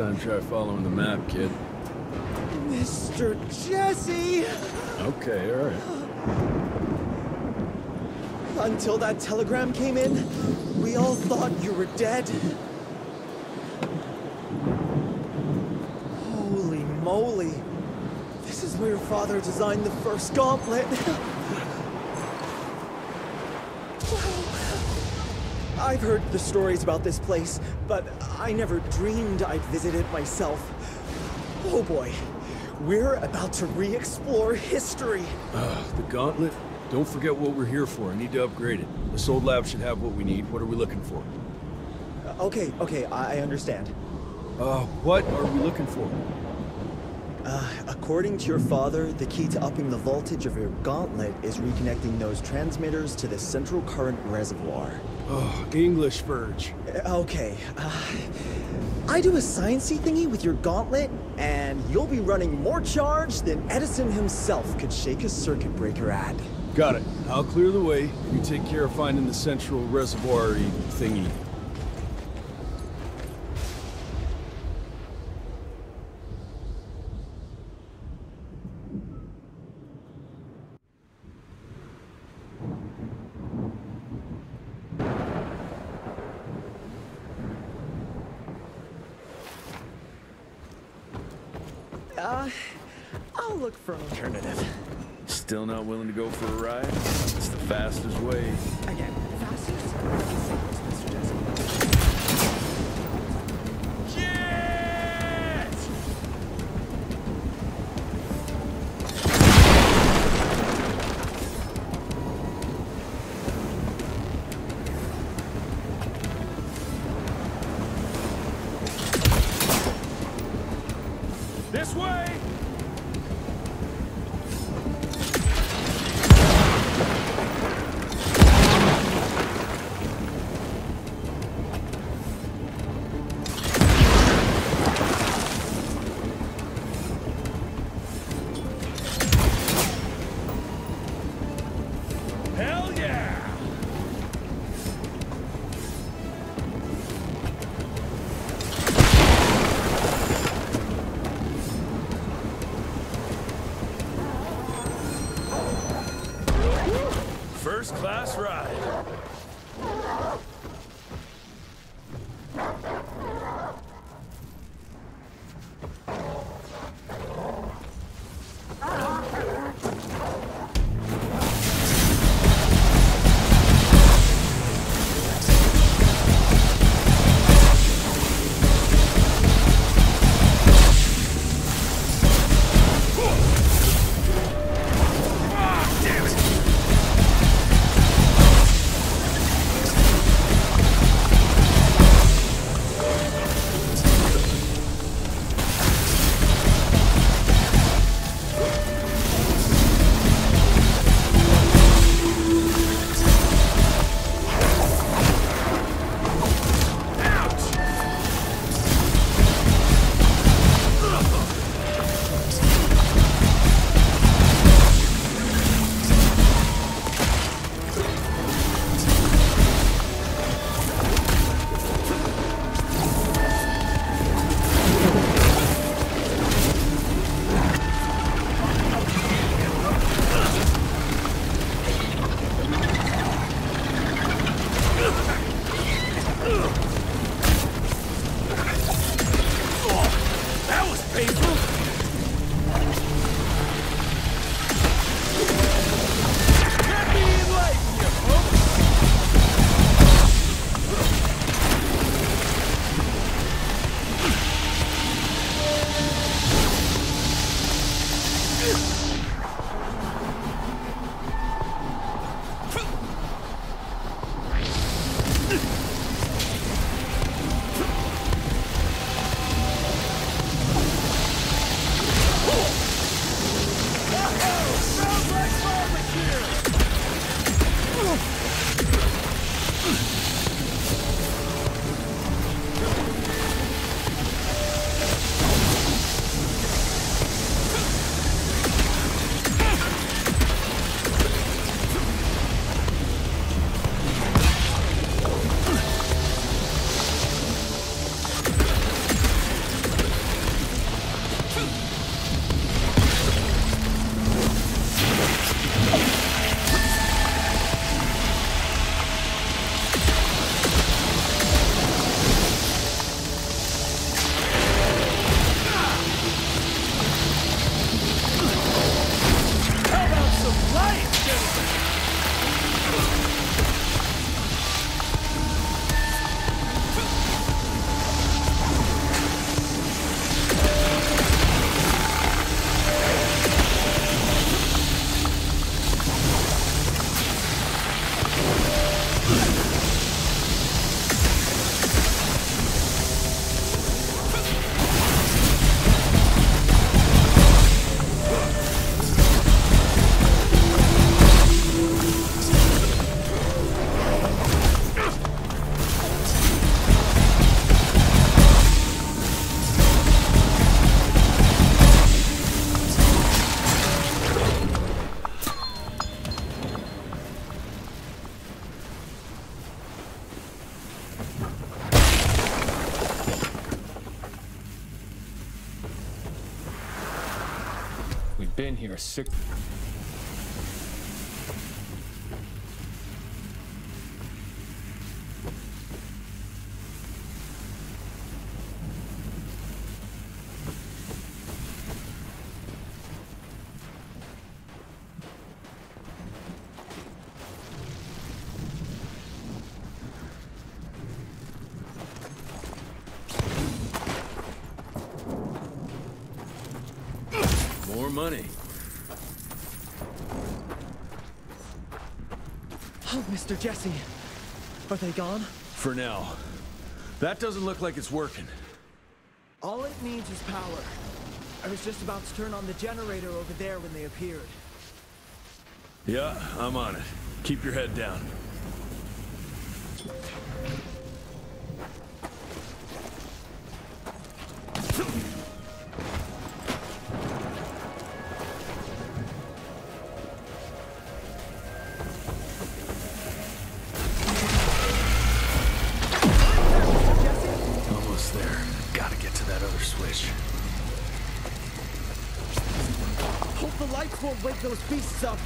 time try following the map, kid. Mr. Jesse! Okay, alright. Until that telegram came in, we all thought you were dead. Holy moly. This is where your father designed the first gauntlet. I've heard the stories about this place, but I never dreamed I'd visit it myself. Oh boy, we're about to re-explore history. Uh, the gauntlet? Don't forget what we're here for. I need to upgrade it. This old lab should have what we need. What are we looking for? Uh, okay, okay, I, I understand. Uh, what are we looking for? Uh, according to your father, the key to upping the voltage of your gauntlet is reconnecting those transmitters to the central current reservoir. Oh, English Verge. Uh, Okay, uh, I do a sciencey thingy with your gauntlet, and you'll be running more charge than Edison himself could shake a circuit breaker at. Got it. I'll clear the way. You take care of finding the central reservoir thingy. Uh, I'll look for an alternative. Still not willing to go for a ride? It's the fastest way. Again, More money. Oh, Mr. Jesse. Are they gone? For now. That doesn't look like it's working. All it needs is power. I was just about to turn on the generator over there when they appeared. Yeah, I'm on it. Keep your head down. That other switch. Hope the lights won't wake those beasts up.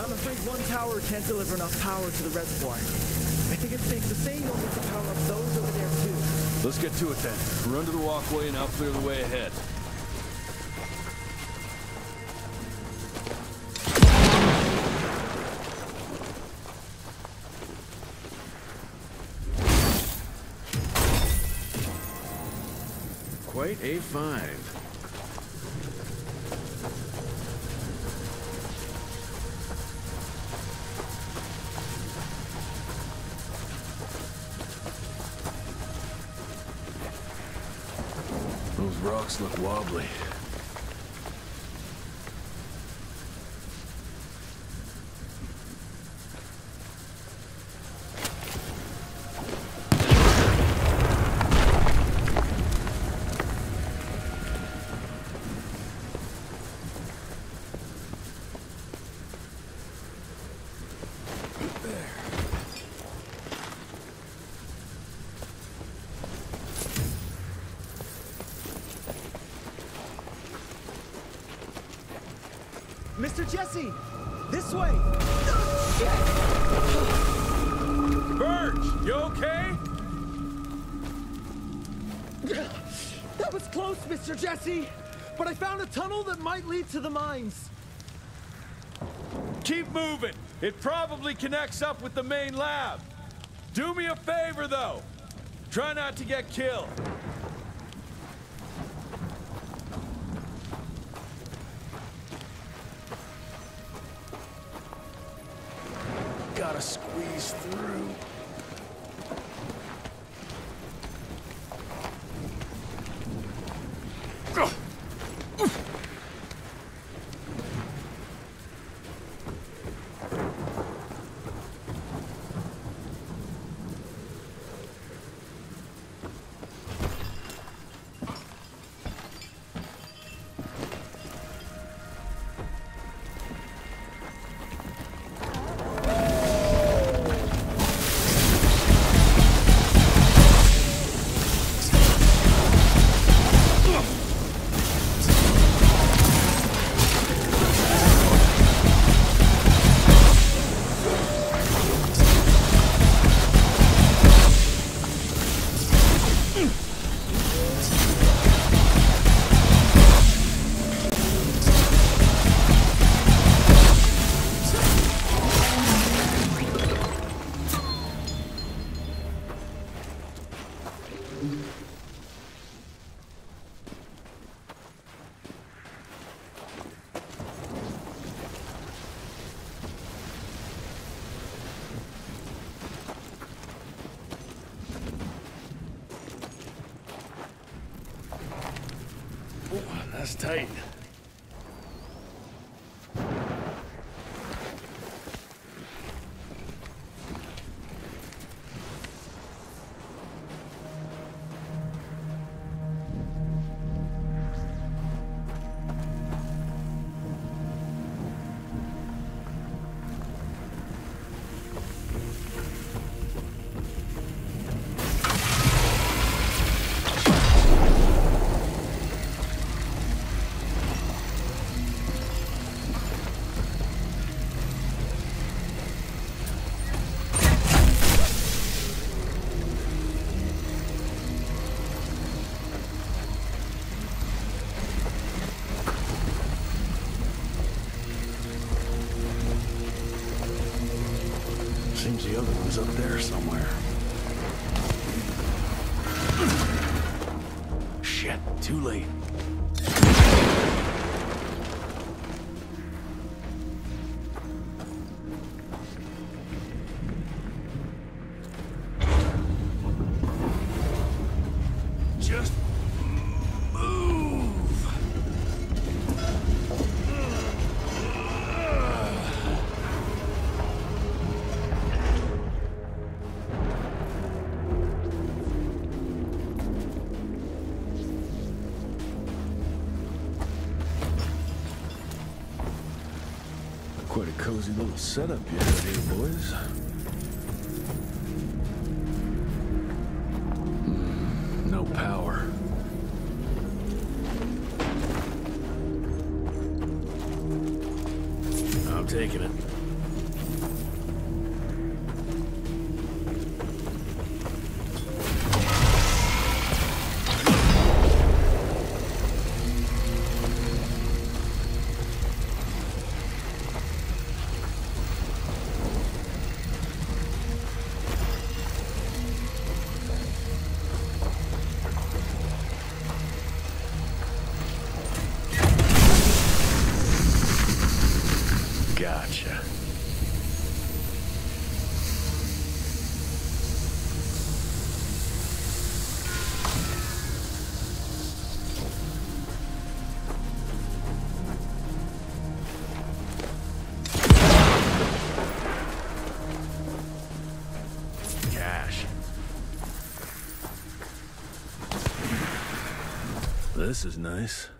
I'm afraid one tower can't deliver enough power to the reservoir. I think it's safe to say you'll need to power up those over there too. Let's get to it then. Run to the walkway and I'll clear the way ahead. Quite a find. Those rocks look wobbly. But I found a tunnel that might lead to the mines. Keep moving. It probably connects up with the main lab. Do me a favor, though. Try not to get killed. Gotta squeeze through. Somewhere. Shit, too late. Cozy little setup you have here, boys. Hmm, no power. I'm taking it. This is nice.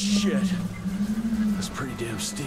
Shit. That's pretty damn steep.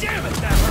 Damn it,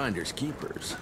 Finders keepers.